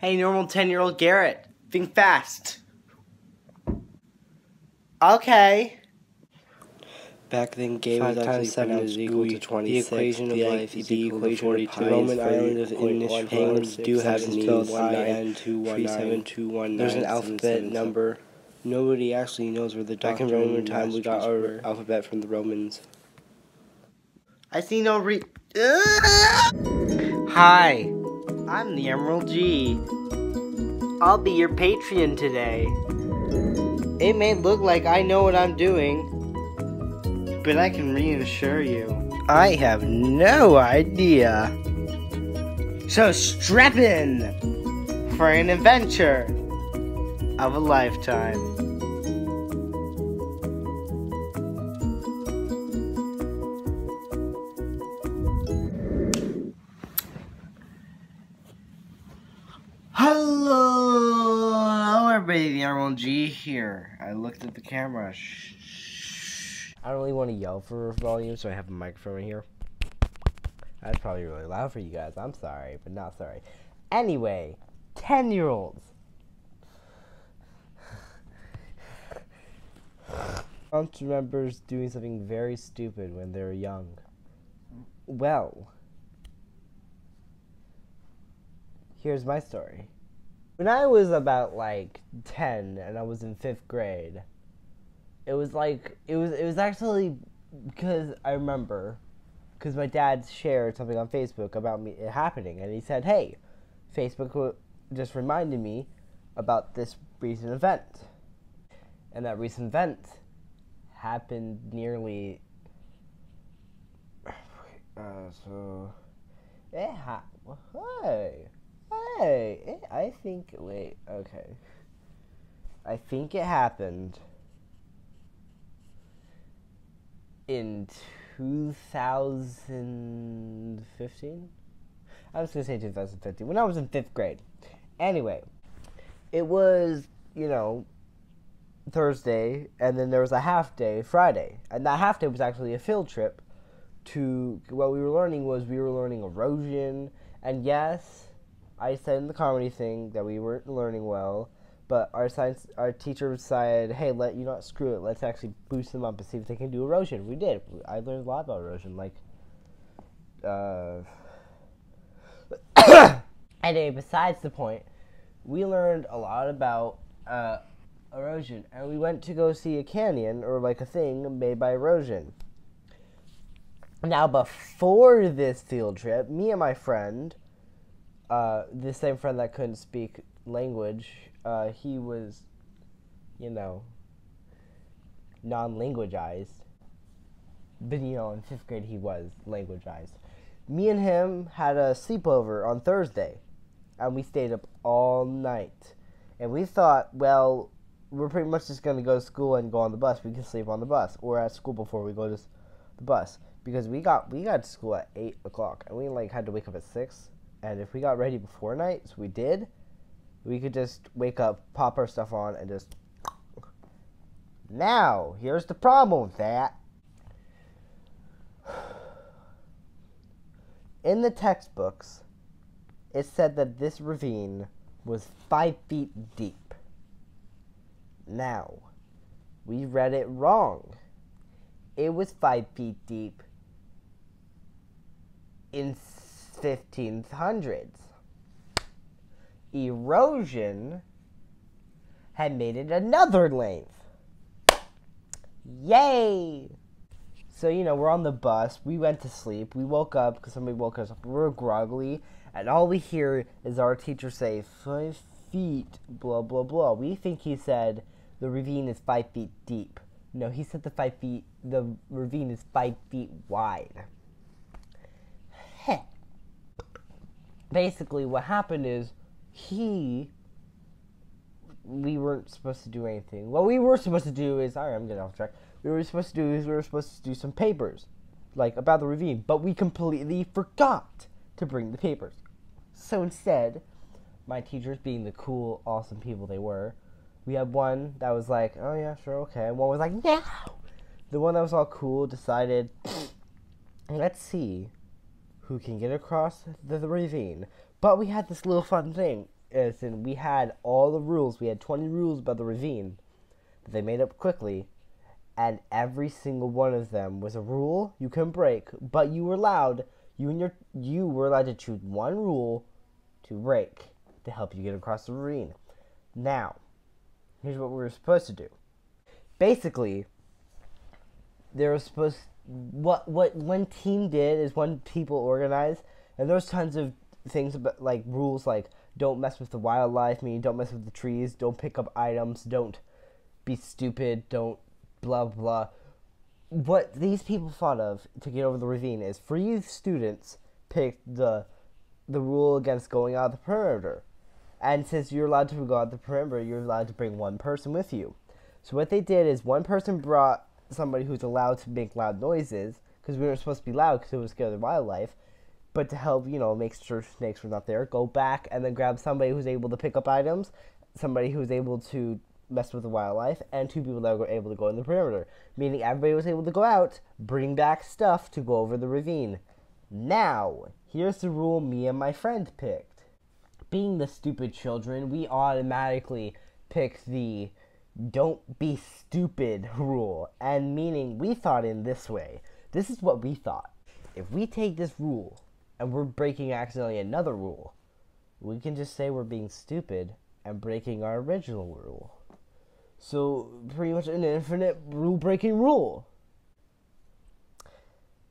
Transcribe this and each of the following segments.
Hey, normal 10 year old Garrett, think fast. Okay. Back then, game Five was times actually seven is equal to gooey. 26. The equation of The life is the equal to equation of 42. pi The Roman is island of 30.1 English penguins do have six names. one nine and two one three nine. seven two one There's an alphabet seven seven number. Nobody actually knows where the Back Back in in Roman Roman time, we got our alphabet from the Romans. I see no re. Hi, I'm the Emerald G. I'll be your Patreon today. It may look like I know what I'm doing, but I can reassure you, I have no idea. So strap in for an adventure of a lifetime. Here. I looked at the camera. Shh. I don't really want to yell for volume, so I have a microphone right here. That's probably really loud for you guys. I'm sorry, but not sorry. Anyway, 10 year olds. Aunt remembers doing something very stupid when they were young. Well, here's my story. When I was about like 10 and I was in 5th grade, it was like it was it was actually because I remember because my dad shared something on Facebook about me it happening and he said, "Hey, Facebook just reminded me about this recent event." And that recent event happened nearly uh, so it ha- hey hey it, I think wait okay I think it happened in 2015. I was gonna say 2015 when I was in fifth grade. Anyway, it was you know Thursday, and then there was a half day Friday, and that half day was actually a field trip. To what we were learning was we were learning erosion, and yes, I said in the comedy thing that we weren't learning well, but our science our teacher said, "Hey, let you not screw it. Let's actually boost them up and see if they can do erosion." We did. I learned a lot about erosion, like. Uh, anyway, besides the point, we learned a lot about uh, erosion, and we went to go see a canyon or like a thing made by erosion. Now, before this field trip, me and my friend, uh, the same friend that couldn't speak language, uh, he was, you know, non-languageized. But you know, in fifth grade, he was languageized. Me and him had a sleepover on Thursday, and we stayed up all night. And we thought, well, we're pretty much just gonna go to school and go on the bus. We can sleep on the bus or at school before we go to the bus because we got we got to school at eight o'clock, and we like had to wake up at six. And if we got ready before night, so we did, we could just wake up, pop our stuff on, and just. Now, here's the problem with that. In the textbooks, it said that this ravine was five feet deep. Now, we read it wrong. It was five feet deep in 1500s. Erosion had made it another length. Yay! So, you know, we're on the bus. We went to sleep. We woke up because somebody woke us up. We were groggly. And all we hear is our teacher say, five feet, blah, blah, blah. We think he said the ravine is five feet deep. No, he said the five feet, the ravine is five feet wide. Heh. Basically, what happened is he we weren't supposed to do anything. What we were supposed to do is, sorry, I'm getting off track. We were supposed to do is we were supposed to do some papers, like about the ravine, but we completely forgot to bring the papers. So instead, my teachers, being the cool, awesome people they were, we had one that was like, "Oh yeah, sure, okay," and one was like, "No." The one that was all cool decided, "Let's see who can get across the, the ravine." But we had this little fun thing. as in we had all the rules. We had 20 rules about the ravine that they made up quickly, and every single one of them was a rule you can break, but you were allowed you and your you were allowed to choose one rule to break to help you get across the ravine. Now, here's what we were supposed to do. Basically, they were supposed what what one team did is one people organized, and there's tons of things about like rules like don't mess with the wildlife, meaning don't mess with the trees, don't pick up items, don't be stupid, don't blah blah. What these people thought of to get over the ravine is free students picked the the rule against going out the perimeter. And since you're allowed to go out the perimeter, you're allowed to bring one person with you. So what they did is one person brought somebody who's allowed to make loud noises because we weren't supposed to be loud because it was scare the wildlife. But to help, you know, make sure snakes were not there, go back and then grab somebody who's able to pick up items, somebody who's able to mess with the wildlife, and two people that were able to go in the perimeter. Meaning everybody was able to go out, bring back stuff to go over the ravine. Now, here's the rule me and my friend picked. Being the stupid children, we automatically picked the don't be stupid rule. And meaning we thought in this way. This is what we thought. If we take this rule and we're breaking accidentally another rule, we can just say we're being stupid and breaking our original rule. So, pretty much an infinite rule breaking rule.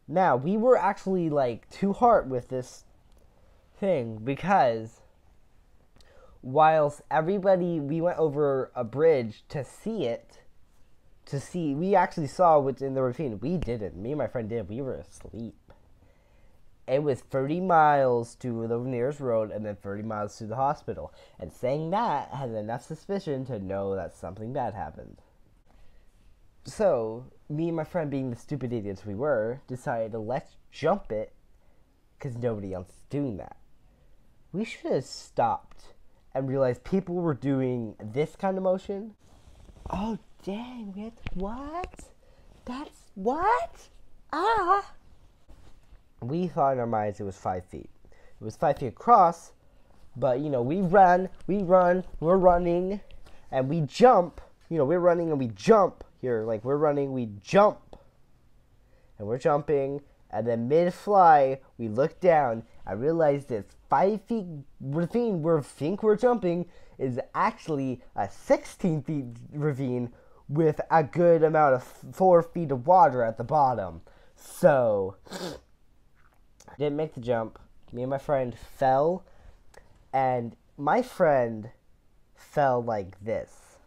Now, we were actually like too hard with this thing because whilst everybody we went over a bridge to see it to see we actually saw what's in the ravine we didn't. Me and my friend did. We were asleep. It was 30 miles to the nearest road and then 30 miles to the hospital. And saying that had enough suspicion to know that something bad happened. So me and my friend being the stupid idiots we were decided to let's jump it because nobody else is doing that. We should have stopped and realized people were doing this kind of motion. Oh dang, we had to, what? That's what? Ah! We thought in our minds it was five feet. It was five feet across, but you know, we run, we run, we're running, and we jump. You know, we're running and we jump here. Like we're running, we jump. And we're jumping, and then mid fly, we look down. I realize this five feet ravine where we think we're jumping is actually a 16 feet ravine with a good amount of four feet of water at the bottom. So, didn't make the jump. Me and my friend fell, and my friend fell like this.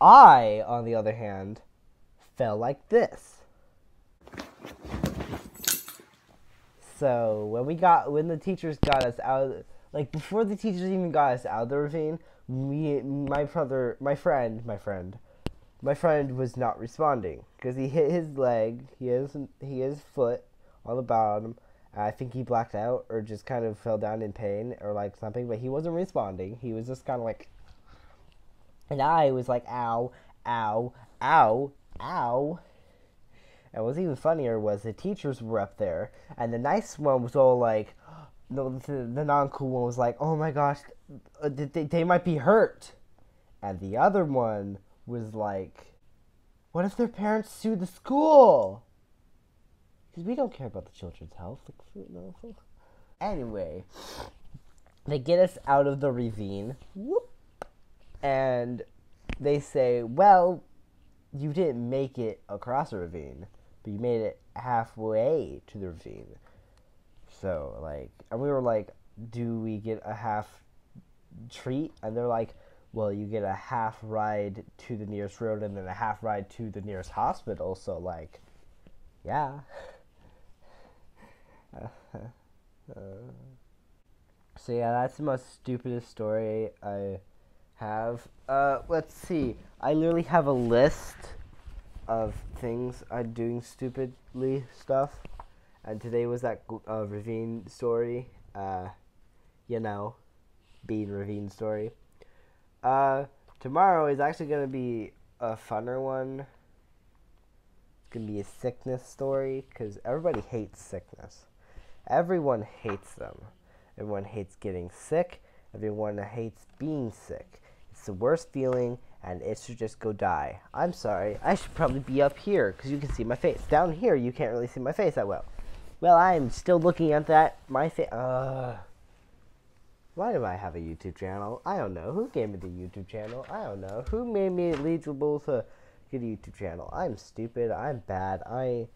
I, on the other hand, fell like this. So when we got when the teachers got us out, like before the teachers even got us out of the ravine, me, my brother, my friend, my friend, my friend was not responding because he hit his leg, he has he his foot on the bottom. I think he blacked out or just kind of fell down in pain or like something, but he wasn't responding. He was just kind of like, and I was like, ow, ow, ow, ow. And what's even funnier was the teachers were up there, and the nice one was all like, no, the, the non cool one was like, oh my gosh, uh, they, they might be hurt. And the other one was like, what if their parents sue the school? Because we don't care about the children's health. Anyway, they get us out of the ravine, whoop, and they say, well, you didn't make it across the ravine but you made it halfway to the ravine. So, like, and we were like, do we get a half treat? And they're like, well, you get a half ride to the nearest road and then a half ride to the nearest hospital. So, like, yeah. uh, so, yeah, that's the most stupidest story I have. Uh, let's see. I literally have a list of things I'm doing stupidly stuff. And today was that uh, ravine story. Uh, you know, being ravine story. Uh, tomorrow is actually gonna be a funner one. It's gonna be a sickness story because everybody hates sickness. Everyone hates them. Everyone hates getting sick. Everyone hates being sick. It's the worst feeling, and it should just go die. I'm sorry. I should probably be up here because you can see my face. Down here, you can't really see my face that well. Well, I'm still looking at that. My face. Uh. Why do I have a YouTube channel? I don't know. Who gave me the YouTube channel? I don't know. Who made me eligible to get a YouTube channel? I'm stupid. I'm bad. I.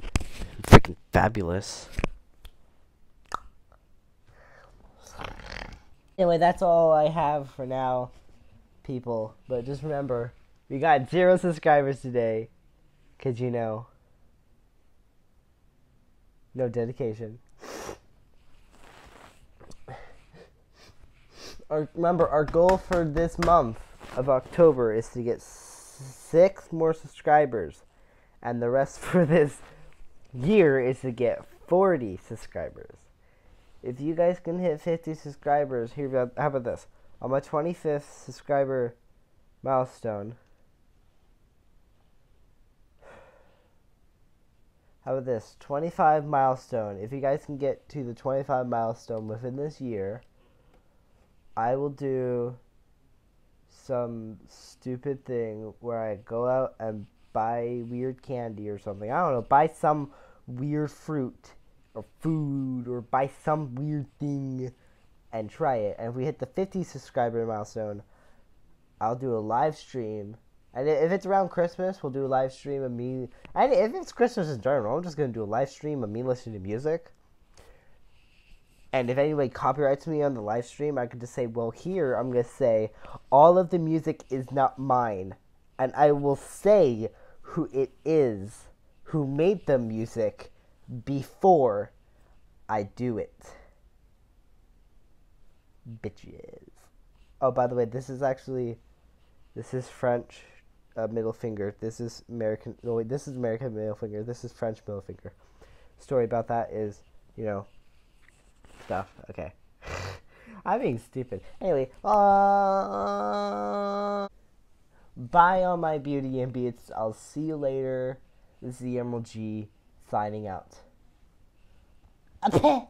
I'm freaking fabulous. Anyway, that's all I have for now, people. But just remember, we got zero subscribers today. Because, you know, no dedication. Our, remember, our goal for this month of October is to get six more subscribers. And the rest for this year is to get 40 subscribers. If you guys can hit 50 subscribers, here, how about this? On my 25th subscriber milestone, How about this? 25 milestone. If you guys can get to the 25 milestone within this year, I will do some stupid thing where I go out and buy weird candy or something. I don't know, buy some weird fruit or food or buy some weird thing and try it. And if we hit the 50 subscriber milestone, I'll do a live stream and if it's around Christmas, we'll do a live stream of me. And if it's Christmas in general, I'm just gonna do a live stream of me listening to music. And if anybody copyrights me on the live stream, I could just say, well, here I'm gonna say all of the music is not mine, and I will say who it is who made the music before I do it. Bitches. Oh, by the way, this is actually this is French uh, middle finger. This is American. No, wait, this is American middle finger. This is French middle finger. Story about that is, you know, stuff. Okay. I'm being stupid. Anyway, uh, bye all my beauty and beats. I'll see you later. This is the Emerald G signing out. Okay.